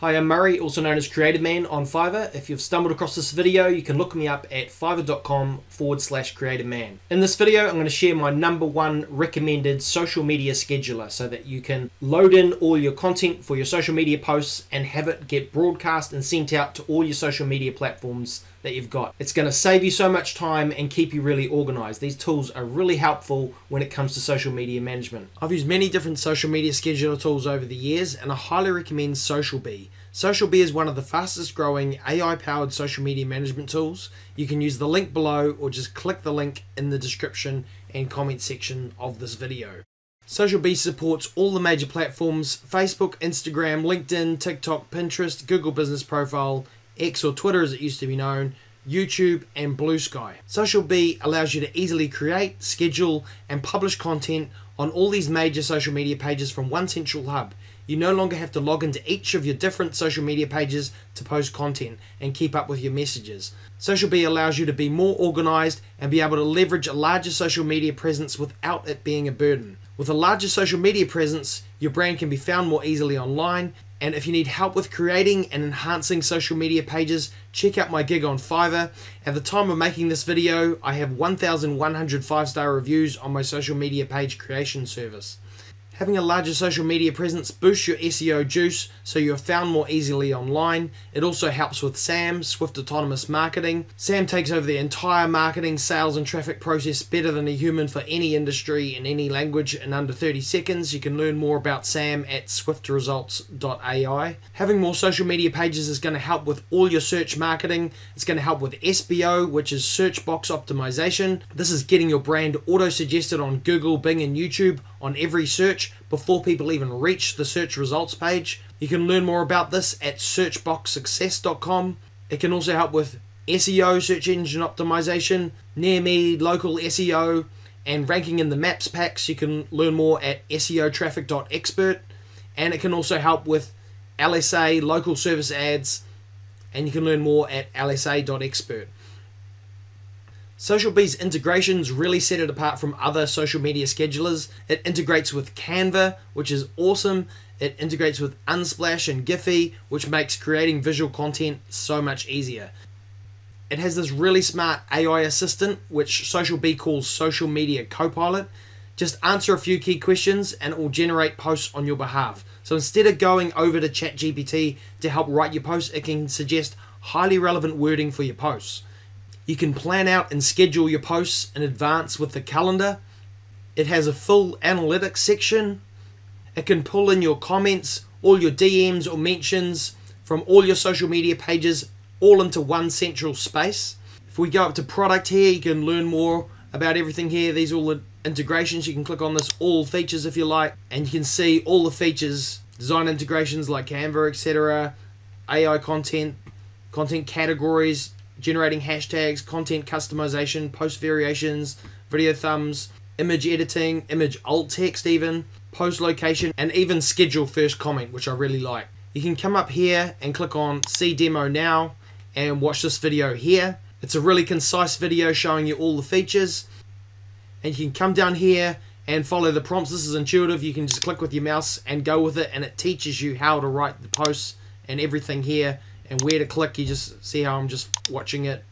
Hi, I'm Murray, also known as Creative Man on Fiverr. If you've stumbled across this video, you can look me up at fiverr.com forward slash creative man. In this video, I'm going to share my number one recommended social media scheduler so that you can load in all your content for your social media posts and have it get broadcast and sent out to all your social media platforms that you've got. It's going to save you so much time and keep you really organized. These tools are really helpful when it comes to social media management. I've used many different social media scheduler tools over the years and I highly recommend SocialBee. SocialBee is one of the fastest growing AI powered social media management tools. You can use the link below or just click the link in the description and comment section of this video. SocialBee supports all the major platforms Facebook, Instagram, LinkedIn, TikTok, Pinterest, Google Business Profile, X or Twitter as it used to be known, YouTube, and Bluesky. SocialBee allows you to easily create, schedule, and publish content on all these major social media pages from one central hub. You no longer have to log into each of your different social media pages to post content and keep up with your messages. SocialBee allows you to be more organized and be able to leverage a larger social media presence without it being a burden. With a larger social media presence, your brand can be found more easily online and if you need help with creating and enhancing social media pages, check out my gig on Fiverr. At the time of making this video, I have 1,100 five-star reviews on my social media page creation service. Having a larger social media presence boosts your SEO juice so you're found more easily online. It also helps with SAM, Swift Autonomous Marketing. SAM takes over the entire marketing, sales, and traffic process better than a human for any industry in any language in under 30 seconds. You can learn more about SAM at swiftresults.ai. Having more social media pages is going to help with all your search marketing. It's going to help with SBO, which is search box optimization. This is getting your brand auto suggested on Google, Bing, and YouTube on every search before people even reach the search results page. You can learn more about this at searchboxsuccess.com. It can also help with SEO, search engine optimization, near me, local SEO, and ranking in the maps packs. You can learn more at seotraffic.expert. And it can also help with LSA, local service ads, and you can learn more at lsa.expert. SocialBee's integrations really set it apart from other social media schedulers. It integrates with Canva, which is awesome. It integrates with Unsplash and Giphy, which makes creating visual content so much easier. It has this really smart AI assistant, which Social SocialBee calls Social Media Copilot. Just answer a few key questions and it will generate posts on your behalf. So instead of going over to ChatGPT to help write your post, it can suggest highly relevant wording for your posts. You can plan out and schedule your posts in advance with the calendar. It has a full analytics section. It can pull in your comments, all your DMs or mentions from all your social media pages all into one central space. If we go up to product here, you can learn more about everything here. These are all the integrations. You can click on this all features if you like, and you can see all the features, design integrations like Canva, etc., AI content, content categories, generating hashtags, content customization, post variations, video thumbs, image editing, image alt text even, post location, and even schedule first comment, which I really like. You can come up here and click on see demo now and watch this video here. It's a really concise video showing you all the features. And you can come down here and follow the prompts. This is intuitive. You can just click with your mouse and go with it and it teaches you how to write the posts and everything here and where to click. You just see how I'm just watching it.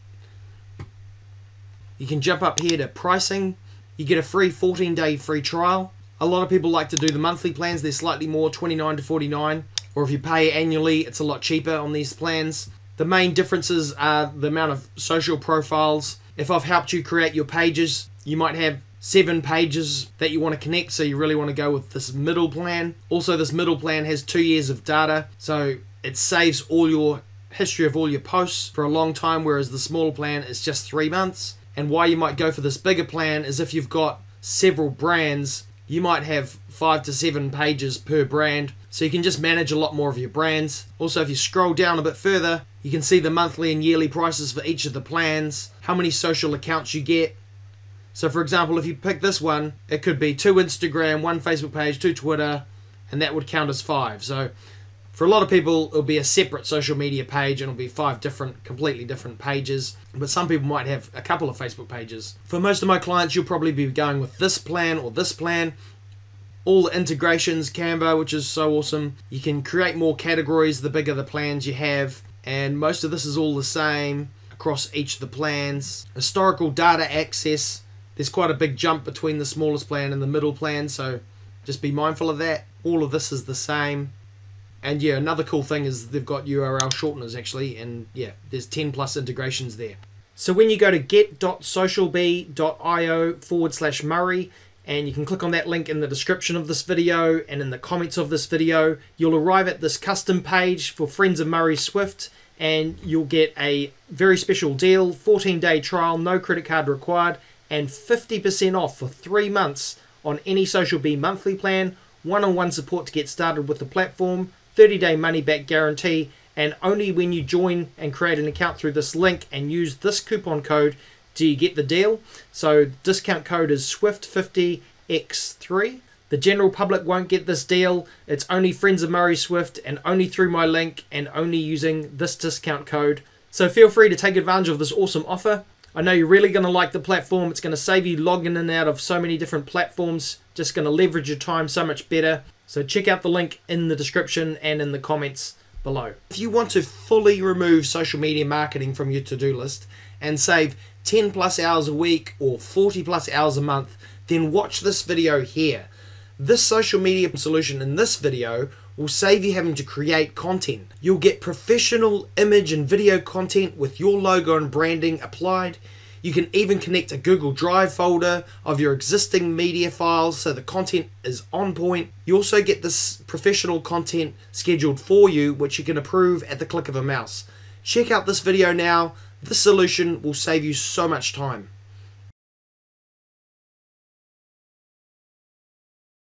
You can jump up here to pricing. You get a free 14 day free trial. A lot of people like to do the monthly plans. They're slightly more, 29 to 49. Or if you pay annually, it's a lot cheaper on these plans. The main differences are the amount of social profiles. If I've helped you create your pages, you might have seven pages that you want to connect, so you really want to go with this middle plan. Also, this middle plan has two years of data, so it saves all your history of all your posts for a long time, whereas the smaller plan is just three months. And why you might go for this bigger plan is if you've got several brands, you might have five to seven pages per brand, so you can just manage a lot more of your brands. Also, if you scroll down a bit further, you can see the monthly and yearly prices for each of the plans, how many social accounts you get. So, for example, if you pick this one, it could be two Instagram, one Facebook page, two Twitter, and that would count as five. So, for a lot of people, it'll be a separate social media page and it'll be five different, completely different pages. But some people might have a couple of Facebook pages. For most of my clients, you'll probably be going with this plan or this plan. all the integrations, Canva, which is so awesome. You can create more categories the bigger the plans you have, and most of this is all the same across each of the plans. Historical data access, there's quite a big jump between the smallest plan and the middle plan, so just be mindful of that. All of this is the same. And yeah, another cool thing is they've got URL shorteners actually, and yeah, there's 10 plus integrations there. So when you go to get.socialbee.io forward slash Murray, and you can click on that link in the description of this video and in the comments of this video, you'll arrive at this custom page for Friends of Murray Swift, and you'll get a very special deal 14 day trial, no credit card required, and 50% off for three months on any Social monthly plan, one on one support to get started with the platform, 30 day money back guarantee, and only when you join and create an account through this link and use this coupon code do you get the deal. So, discount code is SWIFT50X3. The general public won't get this deal. It's only friends of Murray Swift and only through my link and only using this discount code. So, feel free to take advantage of this awesome offer. I know you're really going to like the platform. It's going to save you logging in and out of so many different platforms. Just going to leverage your time so much better. So check out the link in the description and in the comments below. If you want to fully remove social media marketing from your to-do list and save 10 plus hours a week or 40 plus hours a month, then watch this video here. This social media solution in this video will save you having to create content. You'll get professional image and video content with your logo and branding applied. You can even connect a Google Drive folder of your existing media files so the content is on point. You also get this professional content scheduled for you, which you can approve at the click of a mouse. Check out this video now. This solution will save you so much time.